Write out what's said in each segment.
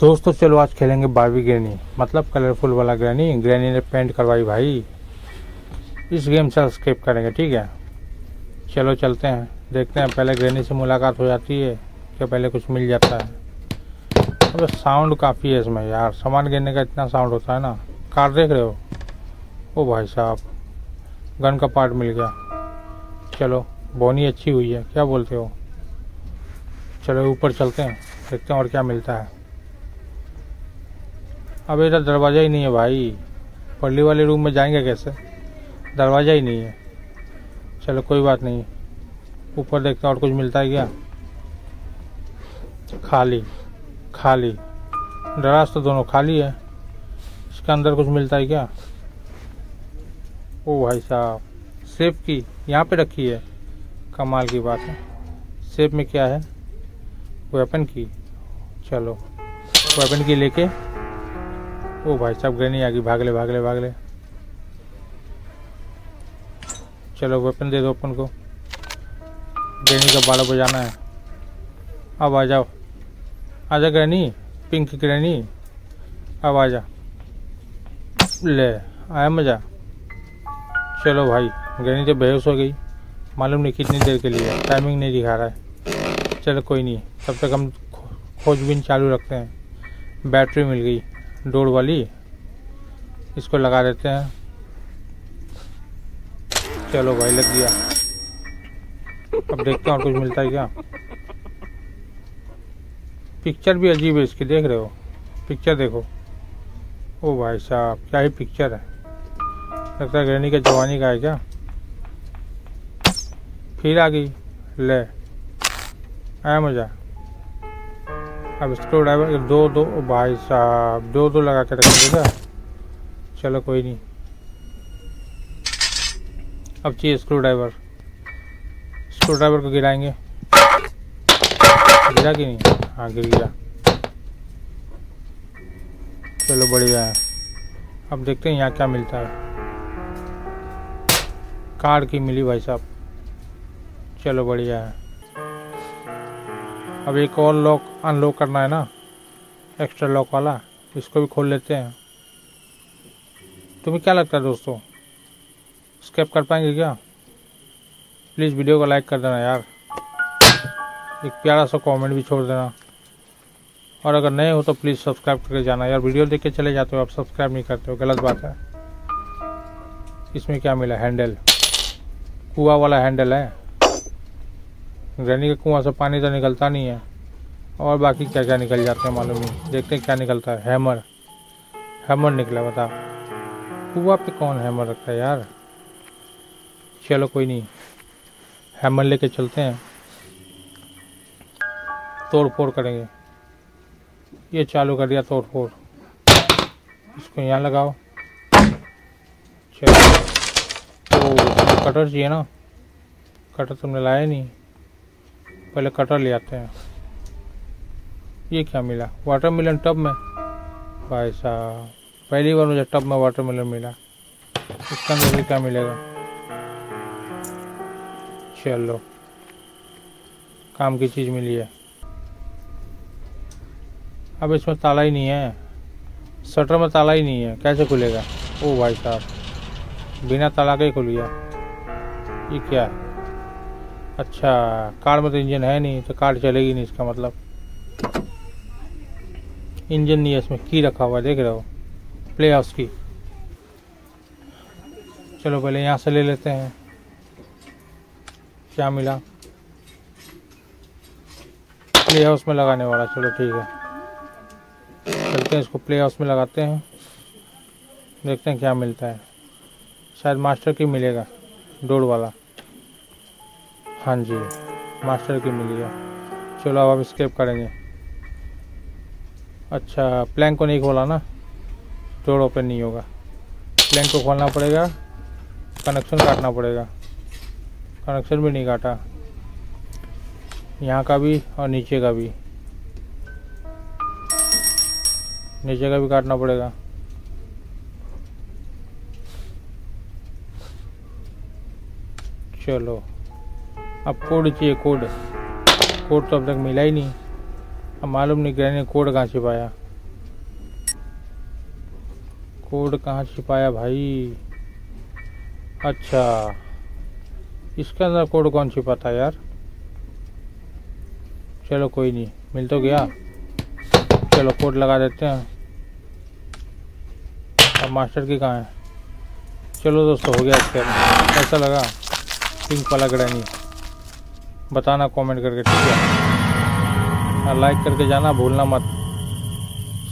दोस्तों, चलो आज खेलेंगे बारबी ग्रैनी मतलब कलरफुल वाला ग्रैनी ग्रैनी ने पेंट करवाई भाई। इस गेम से स्केप करेंगे, ठीक है? चलो चलते हैं। देखते हैं, पहले ग्रैनी से मुलाकात हो जाती है, क्या पहले कुछ मिल जाता है। अबे साउंड काफ़ी है इसमें यार। सामान गिरने का इतना साउंड होता है ना। कार देख रहे हो? ओ भाई साहब गन का पार्ट मिल गया। चलो बोनी अच्छी हुई है, क्या बोलते हो? चलो, ऊपर चलते हैं, देखते हैं और क्या मिलता है। अब इधर दरवाज़ा ही नहीं है भाई। पल्ली वाले रूम में जाएँगे कैसे? दरवाज़ा ही नहीं है। चलो, कोई बात नहीं। ऊपर देखते और कुछ मिलता है क्या? खाली खाली। दराज तो दोनों खाली है। इसके अंदर कुछ मिलता है क्या? ओ भाई साहब सेफ़ की यहाँ पे रखी है। कमाल की बात है। सेफ़ में क्या है? वेपन की। चलो, वेपन की लेके ओ भाई साहब, ग्रेनी आ गई। भाग ले भाग ले भाग ले। चलो वेपन दे दो अपन को। ग्रेनी का बारह बजाना है। अब आ जाओ। आ जा ग्रेनी, पिंक ग्रेनी। अब आ जा। ले, आया मज़ा। चलो भाई, ग्रेनी तो बेहोश हो गई। मालूम नहीं कितनी देर के लिए। टाइमिंग नहीं दिखा रहा है। चलो, कोई नहीं। तब तक हम खोजबीन चालू रखते हैं। बैटरी मिल गई। डोर वाली, इसको लगा देते हैं। चलो भाई, लग गया। अब देखते हैं और कुछ मिलता है क्या। पिक्चर भी अजीब है, इसकी देख रहे हो। पिक्चर देखो। ओ भाई साहब, क्या ही पिक्चर है। लगता है ग्रहणी का जवानी का है क्या। फिर आ गई। ले, आया मज़ा। अब स्क्रू ड्राइवर दो दो भाई साहब, दो दो लगा के रखेंगे क्या चलो कोई नहीं। अब चाहिए स्क्रू ड्राइवर स्क्रू ड्राइवर को गिराएँगे। गिरा कि नहीं? हाँ गिर गया। चलो बढ़िया है। अब देखते हैं यहाँ क्या मिलता है। कार की मिली भाई साहब। चलो बढ़िया है। अब एक और लॉक अनलॉक करना है ना? एक्स्ट्रा लॉक वाला, इसको भी खोल लेते हैं। तुम्हें क्या लगता है दोस्तों? स्केप कर पाएँगे क्या? प्लीज़ वीडियो को लाइक कर देना यार। एक प्यारा सा कमेंट भी छोड़ देना। और अगर नए हो तो प्लीज़ सब्सक्राइब करके जाना। यार वीडियो देख के चले जाते हो आप सब्सक्राइब नहीं करते हो, गलत बात है। इसमें क्या मिला? हैंडल कुआ वाला हैंडल है। ग्रैनी के कुआँ से पानी तो निकलता नहीं है। और बाकी क्या क्या निकल जाते हैं मालूम नहीं। देखते हैं क्या निकलता है। हैमर। हैमर निकला, बता। कुआ पे कौन हैमर रखता है यार? चलो, कोई नहीं। हैमर लेके चलते हैं। तोड़ फोड़ करेंगे। ये चालू कर दिया तोड़ फोड़ इसको यहाँ लगाओ। चलो। तो कटर चाहिए ना? कटर तुमने लाया नहीं। पहले कटर ले आते हैं। ये क्या मिला? वाटरमेलन टब में? भाई साहब, पहली बार मुझे टब में वाटरमेलन मिला। इसके अंदर भी क्या मिलेगा? चलो, काम की चीज़ मिली है। अब इसमें ताला ही नहीं है। शटर में ताला ही नहीं है। कैसे खुलेगा? ओ भाई साहब, बिना ताला के ही खुल गया। ये क्या है? अच्छा कार में तो इंजन है नहीं तो कार चलेगी नहीं, इसका मतलब। इंजन नहीं है इसमें, की रखा हुआ है, देख रहे हो प्ले हाउस की। चलो पहले यहाँ से ले लेते हैं, क्या मिला? प्ले हाउस में लगाने वाला, चलो ठीक है। चलते हैं इसको प्ले हाउस में लगाते हैं, देखते हैं क्या मिलता है। शायद मास्टर की मिलेगा, डोर वाला। हाँ जी, मास्टर की मिली है चलो अब हम स्केप करेंगे। अच्छा प्लैंक को नहीं खोला ना? डोर ओपन नहीं होगा। प्लैंक को खोलना पड़ेगा। कनेक्शन काटना पड़ेगा। कनेक्शन भी नहीं काटा। यहाँ का भी और नीचे का भी। नीचे का भी काटना पड़ेगा। चलो। अब कोड चाहिए कोड। कोड तो अब तक मिला ही नहीं। अब मालूम नहीं ग्रहण ने कोड कहाँ छिपाया। कोड कहाँ छिपाया भाई? अच्छा। इसके अंदर कोड कौन छिपाता यार? चलो कोई नहीं। मिल तो गया। चलो कोड लगा देते हैं। अब मास्टर की कहाँ है? चलो दोस्तों, हो गया स्कैम कैसा लगा? पिंक वाला ग्रैनी बताना कमेंट करके, ठीक है? लाइक करके जाना, भूलना मत।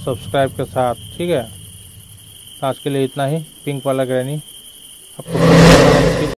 सब्सक्राइब के साथ, ठीक है? आज के लिए इतना ही। पिंक वाला ग्रैनी आपको